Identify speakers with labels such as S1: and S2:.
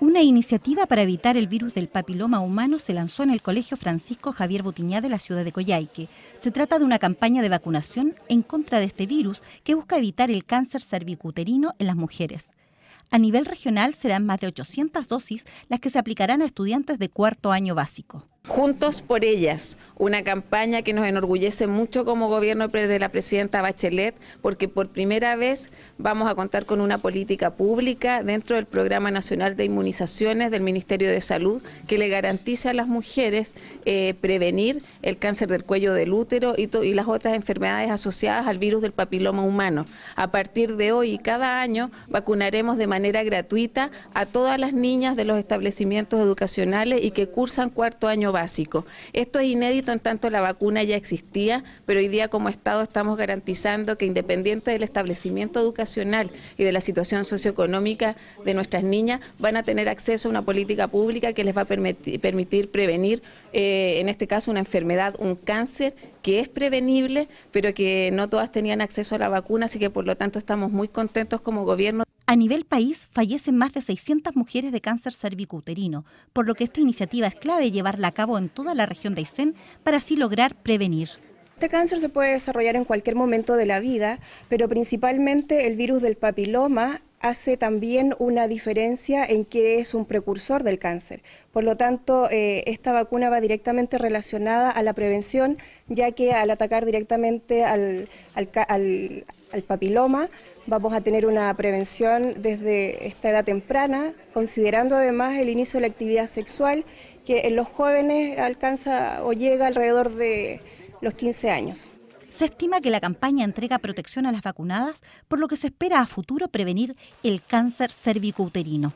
S1: Una iniciativa para evitar el virus del papiloma humano se lanzó en el Colegio Francisco Javier Butiñá de la ciudad de Coyhaique. Se trata de una campaña de vacunación en contra de este virus que busca evitar el cáncer cervicuterino en las mujeres. A nivel regional serán más de 800 dosis las que se aplicarán a estudiantes de cuarto año básico.
S2: Juntos por ellas, una campaña que nos enorgullece mucho como gobierno de la presidenta Bachelet, porque por primera vez vamos a contar con una política pública dentro del Programa Nacional de Inmunizaciones del Ministerio de Salud que le garantiza a las mujeres eh, prevenir el cáncer del cuello del útero y, y las otras enfermedades asociadas al virus del papiloma humano. A partir de hoy y cada año vacunaremos de manera gratuita a todas las niñas de los establecimientos educacionales y que cursan cuarto año básico. Esto es inédito en tanto la vacuna ya existía, pero hoy día como Estado estamos garantizando que independiente del establecimiento educacional y de la situación socioeconómica de nuestras niñas, van a tener acceso a una política pública que les va a permitir, prevenir, eh, en este caso, una enfermedad, un cáncer que es prevenible, pero que no todas tenían acceso a la vacuna, así que por lo tanto estamos muy contentos como gobierno.
S1: A nivel país fallecen más de 600 mujeres de cáncer cervicuterino, por lo que esta iniciativa es clave llevarla a cabo en toda la región de Aysén para así lograr prevenir.
S3: Este cáncer se puede desarrollar en cualquier momento de la vida, pero principalmente el virus del papiloma hace también una diferencia en que es un precursor del cáncer. Por lo tanto, eh, esta vacuna va directamente relacionada a la prevención, ya que al atacar directamente al, papiloma, vamos a tener una prevención desde esta edad temprana, considerando además el inicio de la actividad sexual, que en los jóvenes alcanza o llega alrededor de los 15 años.
S1: Se estima que la campaña entrega protección a las vacunadas, por lo que se espera a futuro prevenir el cáncer cervicouterino.